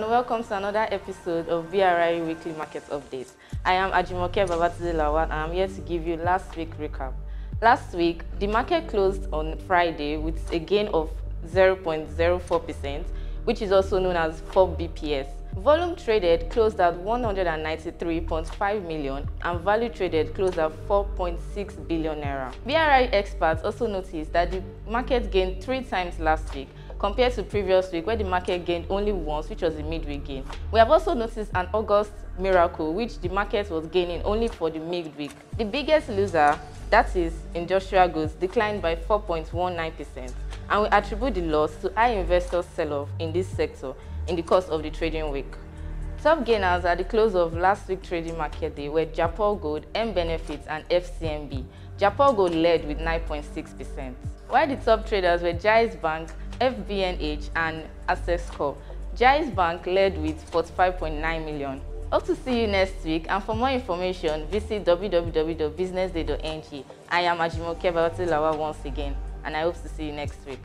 welcome to another episode of BRI Weekly Market Updates. I am Ajimoke Babatide Lawan and I'm here to give you last week recap. Last week, the market closed on Friday with a gain of 0.04%, which is also known as 4 BPS. Volume traded closed at 193.5 million and value traded closed at 4.6 billion naira. BRI experts also noticed that the market gained three times last week compared to previous week where the market gained only once, which was the midweek gain. We have also noticed an August miracle, which the market was gaining only for the midweek. The biggest loser, that is industrial goods, declined by 4.19%, and we attribute the loss to high investor sell-off in this sector in the course of the trading week. Top gainers at the close of last week's trading market day were Japaul Gold, M Benefits, and FCMB. Japol Gold led with 9.6%, while the top traders were Jais Bank, FBNH, and Access Corp. Jais Bank led with 45.9 million. Hope to see you next week and for more information visit www.businessday.ng. I am Ajimoke Bayotilawa once again and I hope to see you next week.